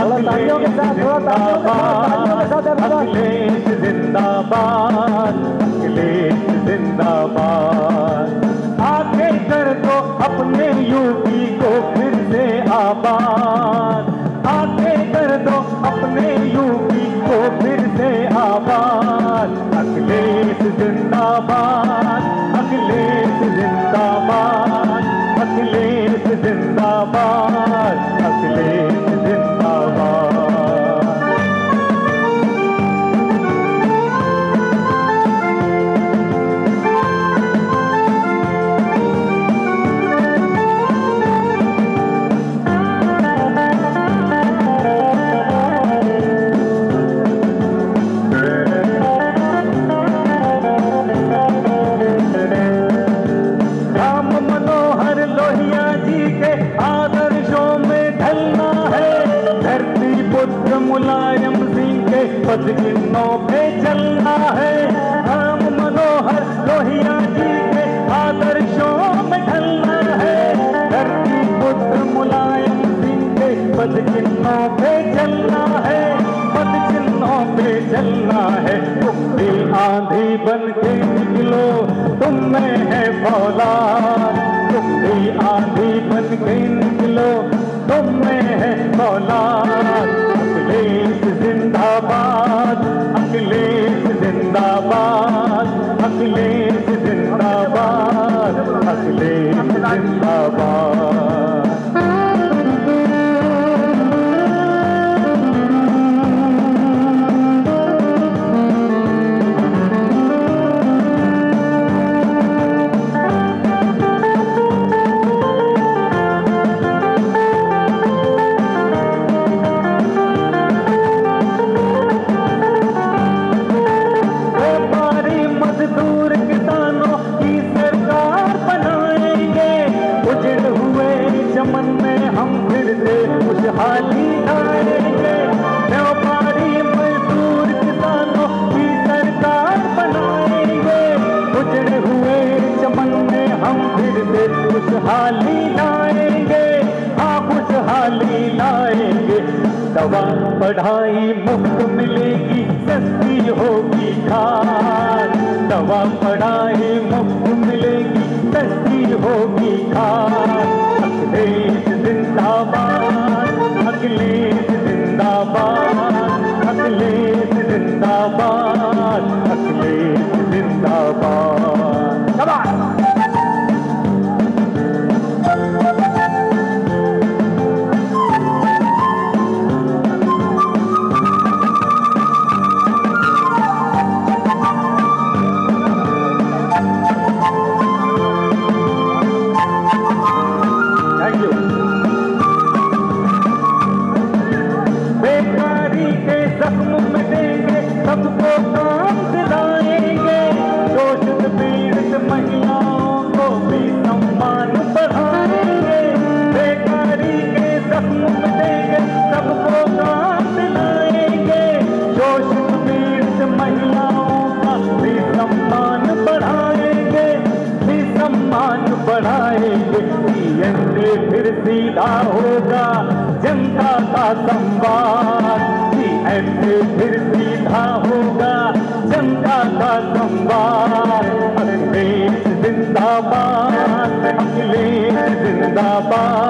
अखिलेश जिंदाबाद अखिलेश जिंदाबाद आके कर दो अपने यूपी को फिर से आबाद। आके कर दो अपने यूपी को फिर से आबाद। अखिलेश जिंदाबाद अखिलेश जिंदाबाद अखिलेश जिंदाबाद पद चिन्हों पे चलना है। राम मनोहर लोहिया जी के आदर्शों में ढलना है। धरती पुत्र मुलायम सिंह के पद चिन्हों पे चलना है। पद चिन्हों पे चलना है। तुम भी आंधी बन के निकलो, तुम में है फौलाद। तुम भी आंधी बन के निकलो, तुम में है फौलाद। जिंदाबाद जिंदाबाद दवा पढ़ाई मुफ़्त मिलेगी सस्ती होगी खाद। दवा पढ़ाई मुफ़्त पीएनए फिर सीधा होगा जनता का संवाद। ऐसे फिर सीधा होगा जनता का संवाद। अखिलेश जिंदाबाद अखिलेश जिंदाबाद।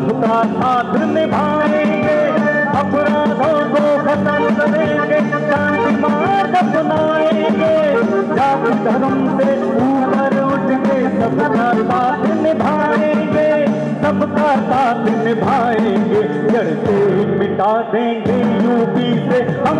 सबका साथ निभाएँगे, अपराधों को खत्म करेंगे शांति मार्ग बनाएँगे जाति धर्म से ऊपर उठ के सबका साथ निभाएँगे, सबका साथ निभाएँगे। जड़ मिटा देंगे यूपी से, हम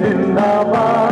ज़िंदाबा अकली